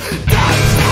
That's